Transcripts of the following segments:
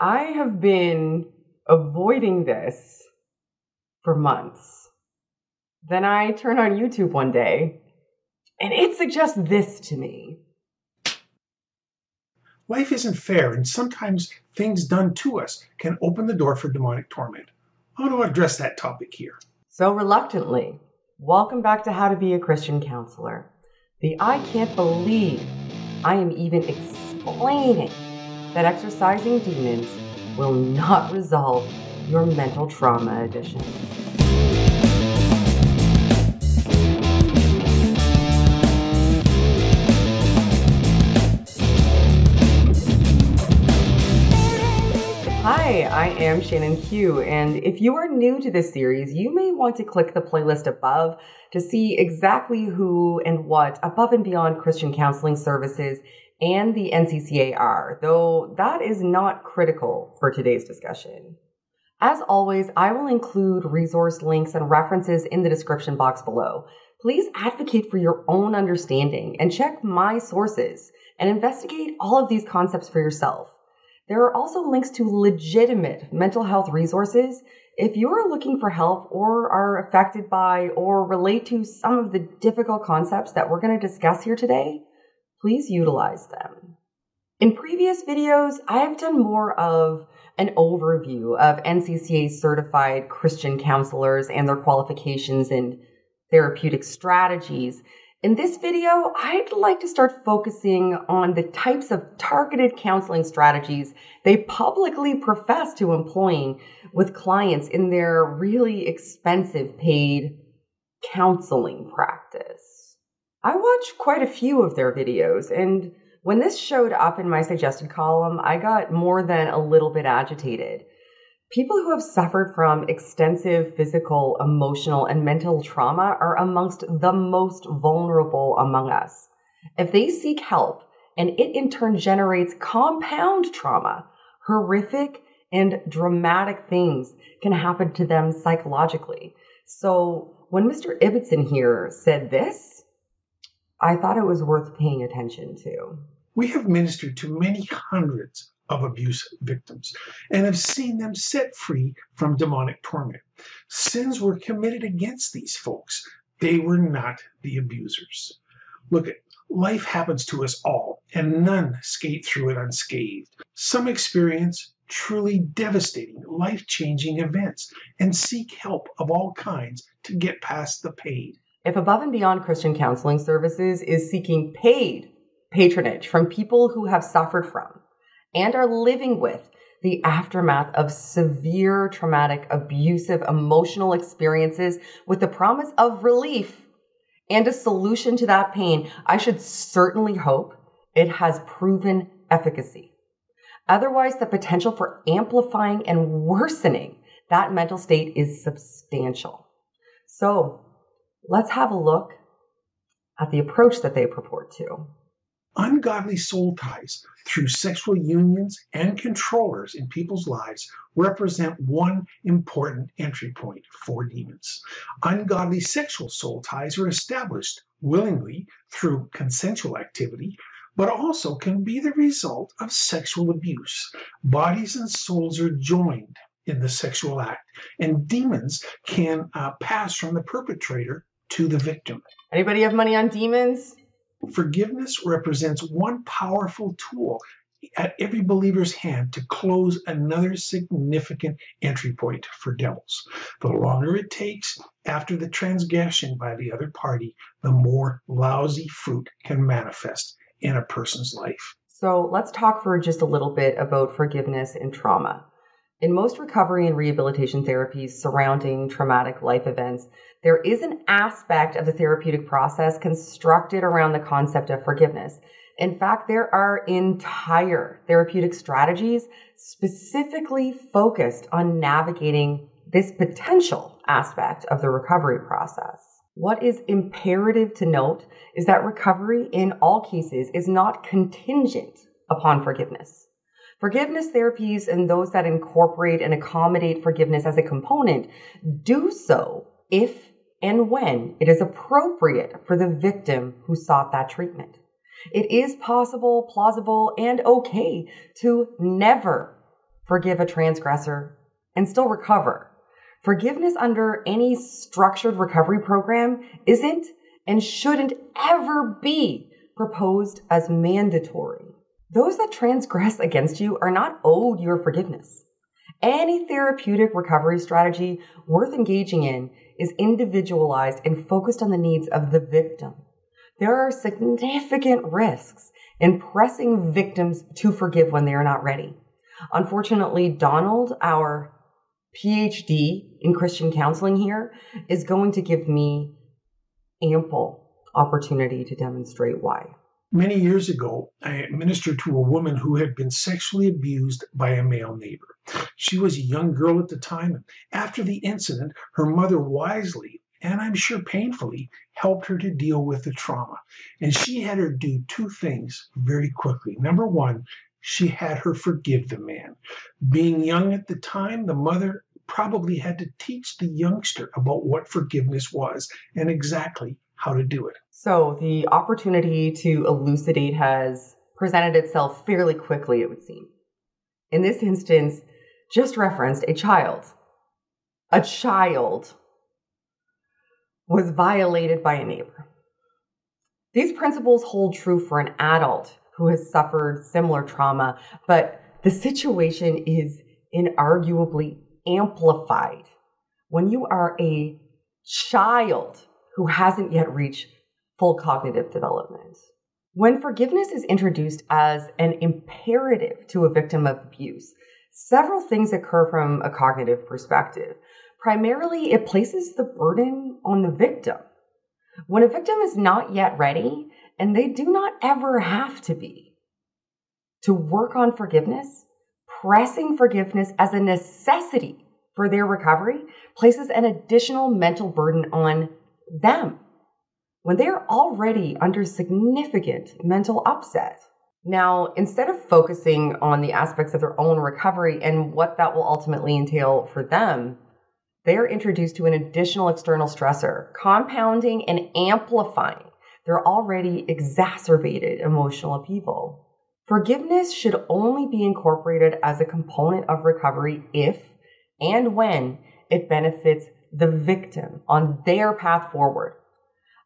I have been avoiding this for months. Then I turn on YouTube one day and it suggests this to me. Life isn't fair, and sometimes things done to us can open the door for demonic torment. I want to address that topic here. So, reluctantly, welcome back to How to Be a Christian Counselor. The I can't believe I am even explaining that exorcising demons will not resolve your mental trauma edition. Hi, I am Shannon Q, and if you are new to this series, you may want to click the playlist above to see exactly who and what Above and Beyond Christian Counseling Services and the NCCA are, though that is not critical for today's discussion. As always, I will include resource links and references in the description box below. Please advocate for your own understanding and check my sources and investigate all of these concepts for yourself. There are also links to legitimate mental health resources if you're looking for help or are affected by or relate to some of the difficult concepts that we're going to discuss here today, please utilize them. In previous videos, I have done more of an overview of NCCA certified Christian counselors and their qualifications and therapeutic strategies in this video, I'd like to start focusing on the types of targeted counseling strategies they publicly profess to employing with clients in their really expensive paid counseling practice. I watched quite a few of their videos, and when this showed up in my suggested column, I got more than a little bit agitated. People who have suffered from extensive physical, emotional, and mental trauma are amongst the most vulnerable among us. If they seek help and it in turn generates compound trauma, horrific and dramatic things can happen to them psychologically. So when Mr. Ibbotson here said this, I thought it was worth paying attention to. We have ministered to many hundreds of abuse victims and have seen them set free from demonic torment. Sins were committed against these folks. They were not the abusers. Look at life happens to us all, and none skate through it unscathed. Some experience truly devastating, life changing events and seek help of all kinds to get past the pain. If Above and Beyond Christian Counseling Services is seeking paid patronage from people who have suffered from and are living with the aftermath of severe traumatic, abusive, emotional experiences with the promise of relief and a solution to that pain, I should certainly hope it has proven efficacy. Otherwise, the potential for amplifying and worsening that mental state is substantial. So let's have a look at the approach that they purport to ungodly soul ties through sexual unions and controllers in people's lives represent one important entry point for demons. Ungodly sexual soul ties are established willingly through consensual activity, but also can be the result of sexual abuse. Bodies and souls are joined in the sexual act, and demons can uh, pass from the perpetrator to the victim. Anybody have money on demons? Forgiveness represents one powerful tool at every believer's hand to close another significant entry point for devils. The longer it takes after the transgression by the other party, the more lousy fruit can manifest in a person's life. So let's talk for just a little bit about forgiveness and trauma. In most recovery and rehabilitation therapies surrounding traumatic life events, there is an aspect of the therapeutic process constructed around the concept of forgiveness. In fact, there are entire therapeutic strategies specifically focused on navigating this potential aspect of the recovery process. What is imperative to note is that recovery in all cases is not contingent upon forgiveness. Forgiveness therapies and those that incorporate and accommodate forgiveness as a component do so if and when it is appropriate for the victim who sought that treatment. It is possible, plausible, and okay to never forgive a transgressor, and still recover. Forgiveness under any structured recovery program isn't and shouldn't ever be proposed as mandatory. Those that transgress against you are not owed your forgiveness. Any therapeutic recovery strategy worth engaging in is individualized and focused on the needs of the victim. There are significant risks in pressing victims to forgive when they are not ready. Unfortunately, Donald, our PhD in Christian counseling here, is going to give me ample opportunity to demonstrate why. Many years ago, I ministered to a woman who had been sexually abused by a male neighbor. She was a young girl at the time, after the incident, her mother wisely, and I'm sure painfully, helped her to deal with the trauma. And she had her do two things very quickly. Number one, she had her forgive the man. Being young at the time, the mother probably had to teach the youngster about what forgiveness was and exactly how to do it. So the opportunity to elucidate has presented itself fairly quickly, it would seem. In this instance, just referenced a child. A child was violated by a neighbor. These principles hold true for an adult who has suffered similar trauma, but the situation is inarguably amplified when you are a child who hasn't yet reached full cognitive development. When forgiveness is introduced as an imperative to a victim of abuse, several things occur from a cognitive perspective. Primarily, it places the burden on the victim. When a victim is not yet ready, and they do not ever have to be, to work on forgiveness, pressing forgiveness as a necessity for their recovery places an additional mental burden on them when they're already under significant mental upset. Now, instead of focusing on the aspects of their own recovery and what that will ultimately entail for them, they're introduced to an additional external stressor, compounding and amplifying their already exacerbated emotional upheaval. Forgiveness should only be incorporated as a component of recovery if and when it benefits the victim on their path forward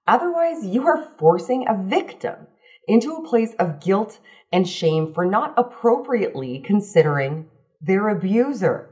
Otherwise, you are forcing a victim into a place of guilt and shame for not appropriately considering their abuser,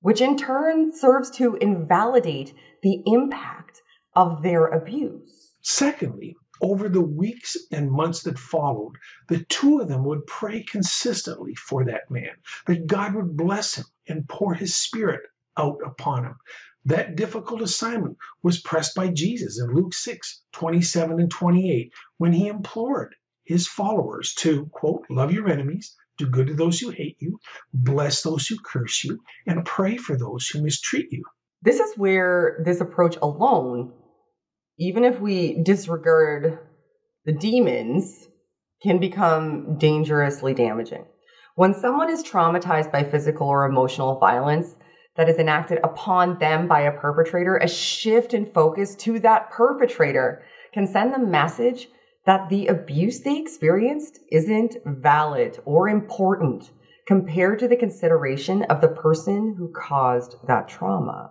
which in turn serves to invalidate the impact of their abuse. Secondly, over the weeks and months that followed, the two of them would pray consistently for that man, that God would bless him and pour his spirit out upon him, that difficult assignment was pressed by Jesus in Luke 6 27 and 28 when he implored his followers to, quote, love your enemies, do good to those who hate you, bless those who curse you, and pray for those who mistreat you. This is where this approach alone, even if we disregard the demons, can become dangerously damaging. When someone is traumatized by physical or emotional violence, that is enacted upon them by a perpetrator, a shift in focus to that perpetrator can send the message that the abuse they experienced isn't valid or important compared to the consideration of the person who caused that trauma.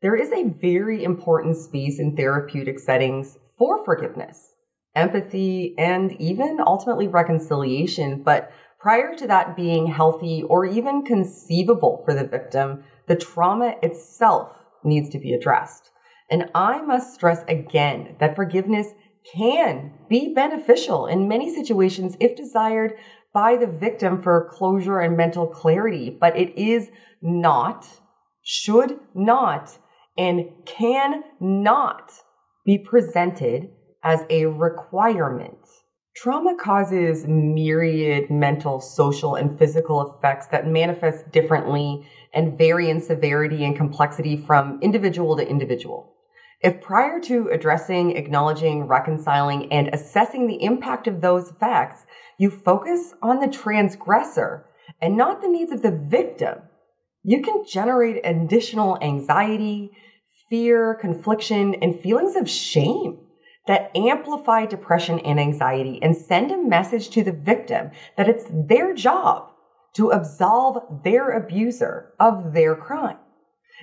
There is a very important space in therapeutic settings for forgiveness, empathy, and even ultimately reconciliation. But prior to that being healthy or even conceivable for the victim, the trauma itself needs to be addressed. And I must stress again that forgiveness can be beneficial in many situations if desired by the victim for closure and mental clarity, but it is not, should not, and can not be presented as a requirement. Trauma causes myriad mental, social, and physical effects that manifest differently and vary in severity and complexity from individual to individual. If prior to addressing, acknowledging, reconciling, and assessing the impact of those effects, you focus on the transgressor and not the needs of the victim, you can generate additional anxiety, fear, confliction, and feelings of shame that amplify depression and anxiety and send a message to the victim that it's their job to absolve their abuser of their crime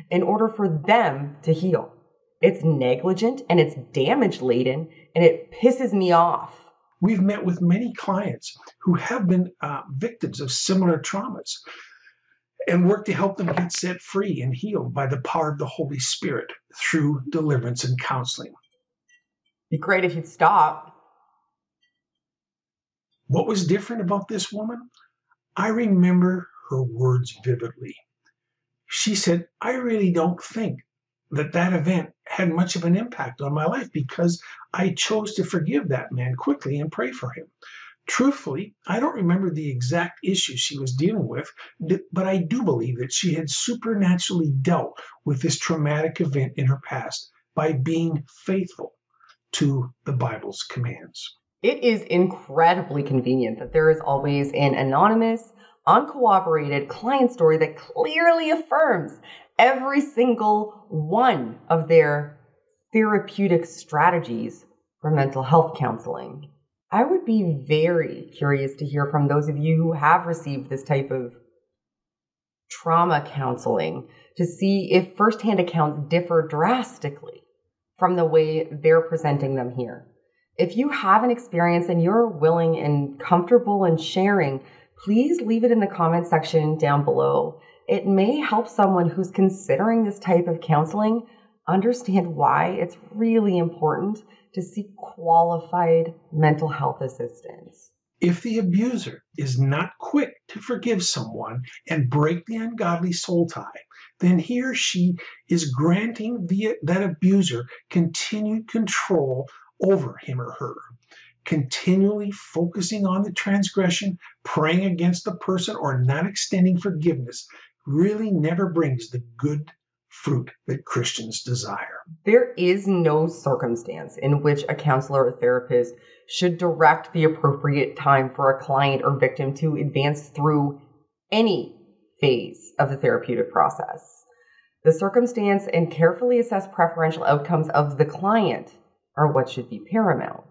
in order for them to heal. It's negligent and it's damage laden and it pisses me off. We've met with many clients who have been uh, victims of similar traumas and work to help them get set free and healed by the power of the Holy Spirit through deliverance and counseling. Be great if you'd stop. What was different about this woman? I remember her words vividly. She said, I really don't think that that event had much of an impact on my life because I chose to forgive that man quickly and pray for him. Truthfully, I don't remember the exact issue she was dealing with, but I do believe that she had supernaturally dealt with this traumatic event in her past by being faithful to the Bible's commands. It is incredibly convenient that there is always an anonymous, uncooperated client story that clearly affirms every single one of their therapeutic strategies for mental health counseling. I would be very curious to hear from those of you who have received this type of trauma counseling to see if firsthand accounts differ drastically from the way they're presenting them here. If you have an experience and you're willing and comfortable in sharing, please leave it in the comment section down below. It may help someone who's considering this type of counseling understand why it's really important to seek qualified mental health assistance. If the abuser is not quick to forgive someone and break the ungodly soul tie, then he or she is granting the, that abuser continued control over him or her. Continually focusing on the transgression, praying against the person, or not extending forgiveness really never brings the good fruit that Christians desire. There is no circumstance in which a counselor or therapist should direct the appropriate time for a client or victim to advance through any phase of the therapeutic process. The circumstance and carefully assessed preferential outcomes of the client are what should be paramount.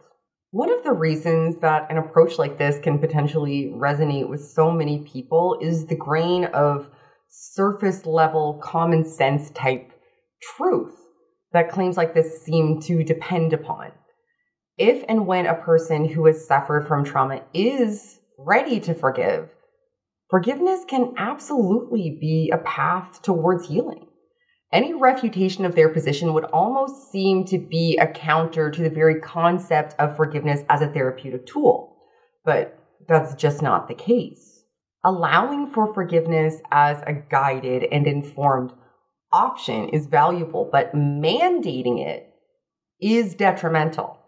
One of the reasons that an approach like this can potentially resonate with so many people is the grain of surface level, common sense type truth that claims like this seem to depend upon. If and when a person who has suffered from trauma is ready to forgive, forgiveness can absolutely be a path towards healing. Any refutation of their position would almost seem to be a counter to the very concept of forgiveness as a therapeutic tool, but that's just not the case allowing for forgiveness as a guided and informed option is valuable, but mandating it is detrimental.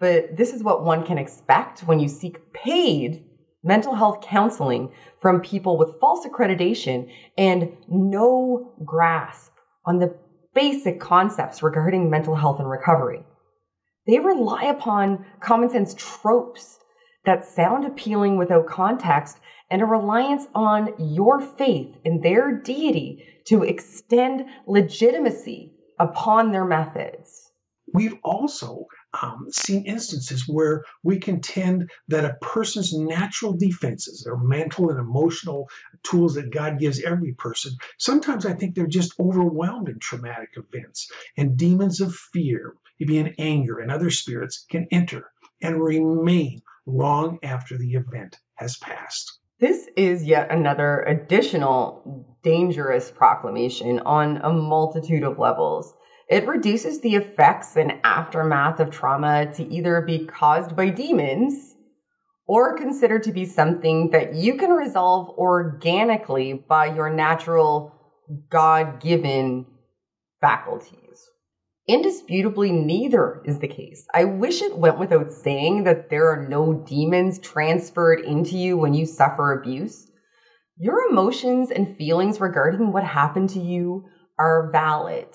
But this is what one can expect when you seek paid mental health counseling from people with false accreditation and no grasp on the basic concepts regarding mental health and recovery. They rely upon common sense tropes that sound appealing without context and a reliance on your faith in their deity to extend legitimacy upon their methods. We've also um, seen instances where we contend that a person's natural defenses, their mental and emotional tools that God gives every person, sometimes I think they're just overwhelmed in traumatic events. And demons of fear, maybe in anger, and other spirits can enter and remain long after the event has passed. This is yet another additional dangerous proclamation on a multitude of levels. It reduces the effects and aftermath of trauma to either be caused by demons or considered to be something that you can resolve organically by your natural God given faculties. Indisputably, neither is the case. I wish it went without saying that there are no demons transferred into you when you suffer abuse. Your emotions and feelings regarding what happened to you are valid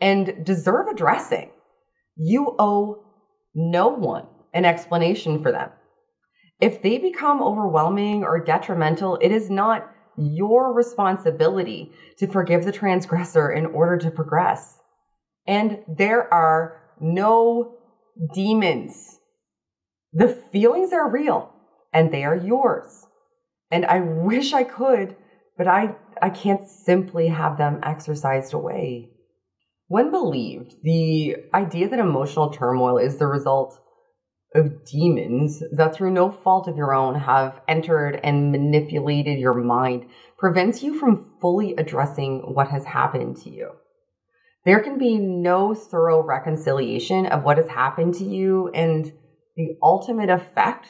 and deserve addressing. You owe no one an explanation for them. If they become overwhelming or detrimental, it is not your responsibility to forgive the transgressor in order to progress. And there are no demons. The feelings are real and they are yours. And I wish I could, but I, I can't simply have them exorcised away. When believed, the idea that emotional turmoil is the result of demons that through no fault of your own have entered and manipulated your mind prevents you from fully addressing what has happened to you. There can be no thorough reconciliation of what has happened to you and the ultimate effect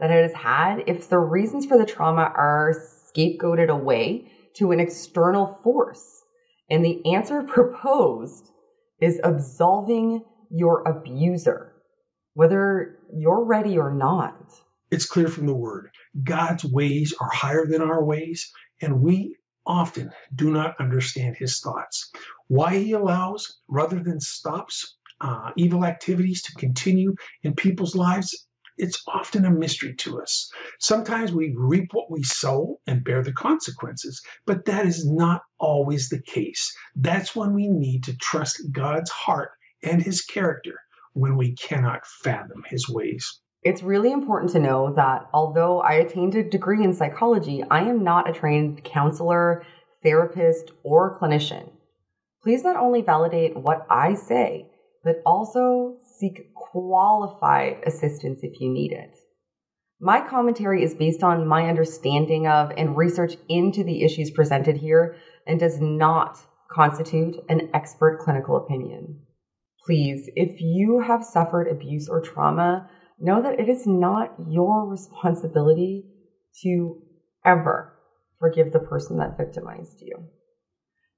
that it has had if the reasons for the trauma are scapegoated away to an external force. And the answer proposed is absolving your abuser, whether you're ready or not. It's clear from the word God's ways are higher than our ways, and we often do not understand his thoughts. Why he allows rather than stops uh, evil activities to continue in people's lives, it's often a mystery to us. Sometimes we reap what we sow and bear the consequences, but that is not always the case. That's when we need to trust God's heart and his character when we cannot fathom his ways. It's really important to know that although I attained a degree in psychology, I am not a trained counselor, therapist, or clinician. Please not only validate what I say, but also seek qualified assistance if you need it. My commentary is based on my understanding of and research into the issues presented here and does not constitute an expert clinical opinion. Please, if you have suffered abuse or trauma, know that it is not your responsibility to ever forgive the person that victimized you.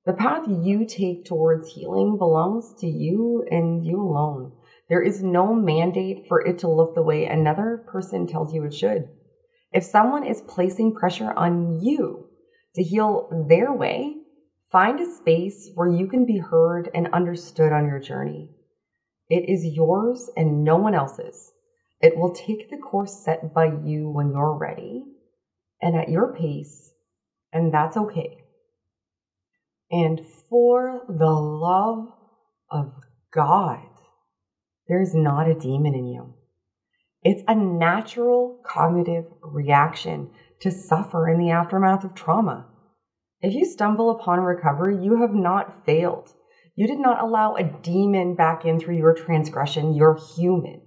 The path you take towards healing belongs to you and you alone. There is no mandate for it to look the way another person tells you it should. If someone is placing pressure on you to heal their way, find a space where you can be heard and understood on your journey. It is yours and no one else's. It will take the course set by you when you're ready and at your pace, and that's okay. And for the love of God, there's not a demon in you. It's a natural cognitive reaction to suffer in the aftermath of trauma. If you stumble upon recovery, you have not failed. You did not allow a demon back in through your transgression. You're human.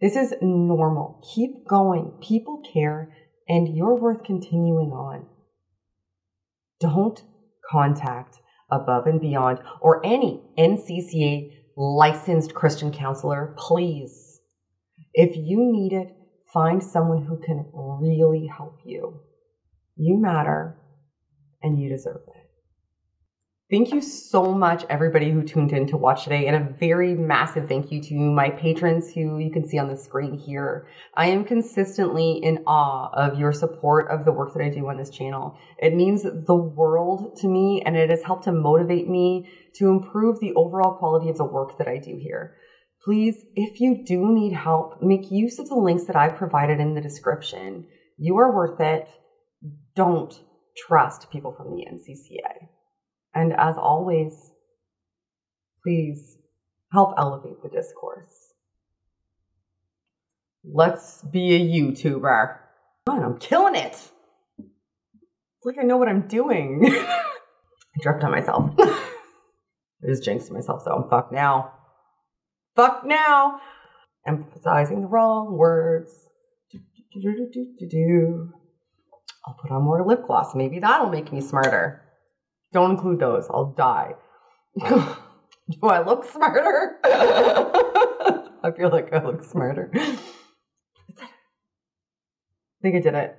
This is normal. Keep going. People care, and you're worth continuing on. Don't contact Above and Beyond or any NCCA licensed Christian counselor, please. If you need it, find someone who can really help you. You matter, and you deserve it. Thank you so much, everybody who tuned in to watch today, and a very massive thank you to my patrons who you can see on the screen here. I am consistently in awe of your support of the work that I do on this channel. It means the world to me, and it has helped to motivate me to improve the overall quality of the work that I do here. Please, if you do need help, make use of the links that I've provided in the description. You are worth it. Don't trust people from the NCCA. And as always, please help elevate the discourse. Let's be a YouTuber. I'm killing it. It's like I know what I'm doing. I dripped on myself. I just jinxed myself, so I'm fucked now. Fuck now. Emphasizing the wrong words. I'll put on more lip gloss. Maybe that'll make me smarter. Don't include those. I'll die. Do I look smarter? I feel like I look smarter. I think I did it.